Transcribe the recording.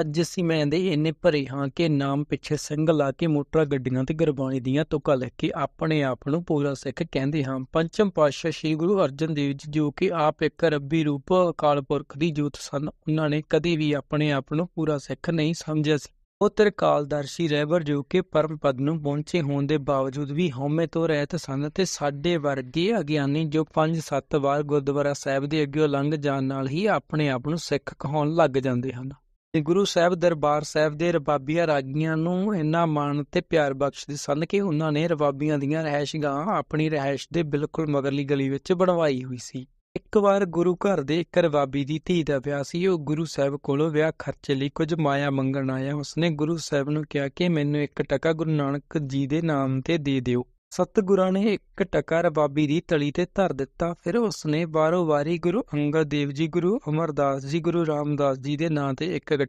ਅੱਜ ਅਸੀਂ ਮੈਂ ਦੇ ਇੰਨੇ ਭਰੇ ਹਾਂ ਕਿ ਨਾਮ ਪਿੱਛੇ ਸਿੰਘ ਲਾ ਕੇ ਮੋਟਰਾਂ ਗੱਡੀਆਂ ਤੇ ਗੁਰਬਾਣੀ ਦੀਆਂ ਤੁਕਾਂ ਲਿਖ ਕੇ ਆਪਣੇ ਆਪ ਨੂੰ ਪੂਰਾ ਸਿੱਖ ਕਹਿੰਦੇ ਹਾਂ। ਪੰਚਮ ਪਾਤਸ਼ਾਹ ਸ੍ਰੀ ਗੁਰੂ ਅਰਜਨ ਦੇਵ ਜੀ ਜੋ ਕਿ ਆਪ ਇੱਕ ਰੱਬੀ ਰੂਪ ਅਕਾਲ ਪੁਰਖ ਦੀ ਜੋਤ ਸਨ, ਉਹਨਾਂ ਨੇ ਕਦੇ ਵੀ ਆਪਣੇ ਆਪ ਨੂੰ ਪੂਰਾ ਸਿੱਖ ਨਹੀਂ ਸਮਝਿਆ ਸੀ। ਉਹ ਤ੍ਰਿਕਾਲਦਰਸ਼ੀ ਰਹਿਬਰ ਜੋ ਕਿ ਪਰਮ ਪਦ ਨੂੰ ਪਹੁੰਚੇ ਹੋਣ ਦੇ ਬਾਵਜੂਦ ਵੀ ਹਉਮੈ ਤੋਂ ਰਹਿਤ ਸਨ ਤੇ ਸਾਡੇ ਵਰਗੇ ਅਗਿਆਨੀ ਜੋ 5-7 ਵਾਰ ਗੁਰਦੁਆਰਾ ਸਾਹਿਬ ਦੇ ਅੱਗੇ ਲੰਘ ਜਾਣ ਨਾਲ ਹੀ ਆਪਣੇ ਆਪ ਨੂੰ ਸਿੱਖ ਕਹਾਉਣ ਲੱਗ ਜਾਂਦੇ ਹਨ। ਗੁਰੂ ਸਾਹਿਬ ਦਰਬਾਰ ਸਾਹਿਬ ਦੇ ਰਬਾਬੀਆਂ ਰਾਗੀਆਂ ਨੂੰ ਇੰਨਾ ਮਾਣ ਤੇ ਪਿਆਰ ਬਖਸ਼ਦੇ ਸਨ ਕਿ ਉਹਨਾਂ ਨੇ ਰਬਾਬੀਆਂ ਦੀਆਂ ਰਹਿਸ਼ਗਾਹਾਂ ਆਪਣੀ ਰਹਿਸ਼ ਦੇ ਬਿਲਕੁਲ ਮਗਰਲੀ ਗਲੀ ਵਿੱਚ ਬਣਵਾਈ ਹੋਈ ਸੀ। ਇੱਕ ਵਾਰ ਗੁਰੂ ਘਰ ਦੇ ਇੱਕ ਰਬਾਬੀ ਦੀ ਧੀ ਦਾ ਵਿਆਹ ਸੀ, ਉਹ ਗੁਰੂ ਸਾਹਿਬ ਕੋਲੋਂ ਵਿਆਹ ਖਰਚੇ ਲਈ ਕੁਝ ਮਾਇਆ ਮੰਗਣ ਆਇਆ। ਉਸਨੇ ਗੁਰੂ ਸਾਹਿਬ ਨੂੰ ਕਿਹਾ ਕਿ ਮੈਨੂੰ ਇੱਕ ਟਕਾ ਗੁਰੂ ਨਾਨਕ ਜੀ ਦੇ ਨਾਮ ਤੇ ਦੇ ਦਿਓ। ਸਤਿਗੁਰਾਂ ਨੇ ਇੱਕ ਟਕਾ ਬਾਬੀ ਦੀ ਤਲੀ ਤੇ ਧਰ ਦਿੱਤਾ। ਫਿਰ ਉਸਨੇ ਬਾਰੋ ਵਾਰੀ ਗੁਰੂ ਅੰਗਦ ਦੇਵ ਜੀ, ਗੁਰੂ ਅਮਰਦਾਸ ਜੀ, ਗੁਰੂ ਰਾਮਦਾਸ ਜੀ ਦੇ ਨਾਂ ਤੇ ਇੱਕ ਇੱਕ